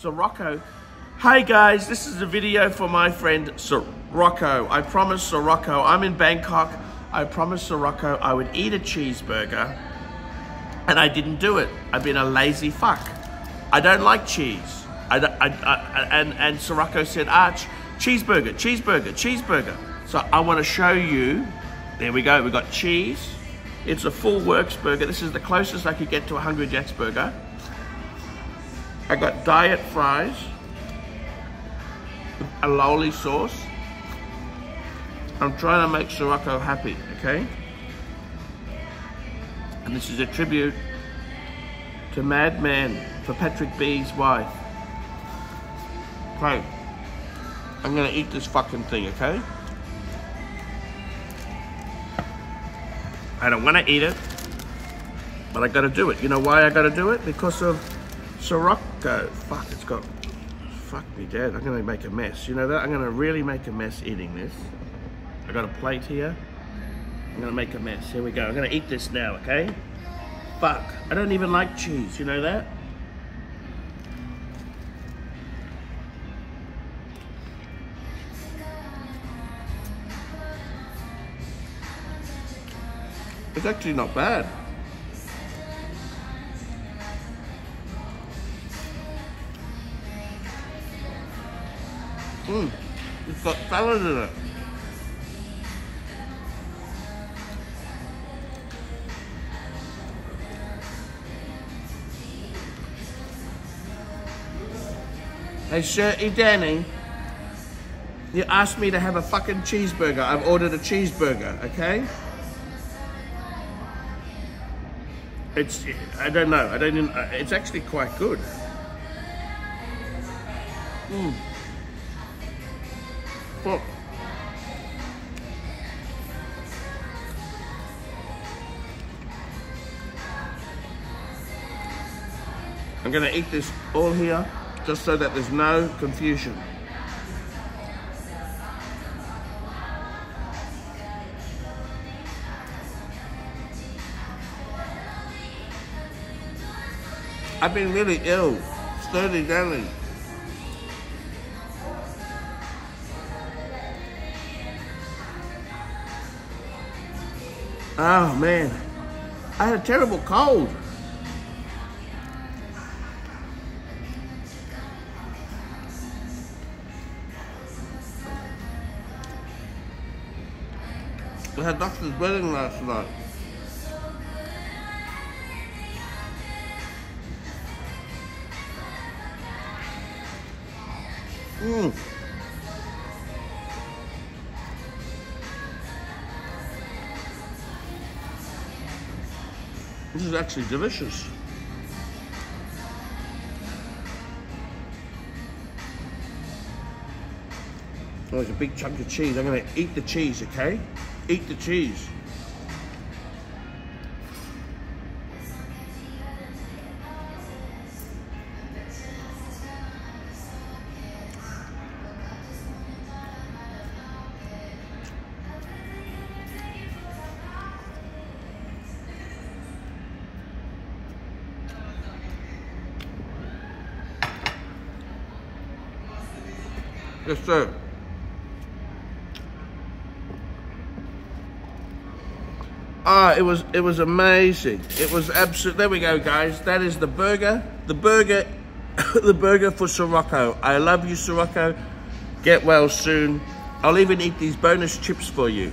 Sirocco. Hey guys, this is a video for my friend Sirocco. I promised Sirocco, I'm in Bangkok. I promised Sirocco I would eat a cheeseburger and I didn't do it. I've been a lazy fuck. I don't like cheese. I, I, I, and, and Sirocco said, Arch, cheeseburger, cheeseburger, cheeseburger. So I want to show you, there we go, we got cheese. It's a full works burger. This is the closest I could get to a Hungry Jack's burger. I got diet fries, aioli sauce. I'm trying to make Sirocco happy, okay? And this is a tribute to Madman for Patrick B's wife. Okay, I'm gonna eat this fucking thing, okay? I don't wanna eat it, but I gotta do it. You know why I gotta do it? Because of Sirocco. Fuck, it's got, fuck me dead. I'm gonna make a mess. You know that? I'm gonna really make a mess eating this. I got a plate here. I'm gonna make a mess. Here we go. I'm gonna eat this now, okay? Fuck, I don't even like cheese. You know that? It's actually not bad. It's got salad in it. Hey, Shirty Danny, you asked me to have a fucking cheeseburger. I've ordered a cheeseburger, okay? It's, I don't know, I don't even, uh, it's actually quite good. Mmm. I'm gonna eat this all here just so that there's no confusion. I've been really ill, slowly down. Oh man, I had a terrible cold. We had doctor's wedding last night. Mmm. This is actually delicious. Oh, there's a big chunk of cheese. I'm gonna eat the cheese, okay? Eat the cheese. Yes, sir. Ah, it was it was amazing. It was absolute. There we go, guys. That is the burger. The burger, the burger for Sirocco. I love you, Sirocco. Get well soon. I'll even eat these bonus chips for you.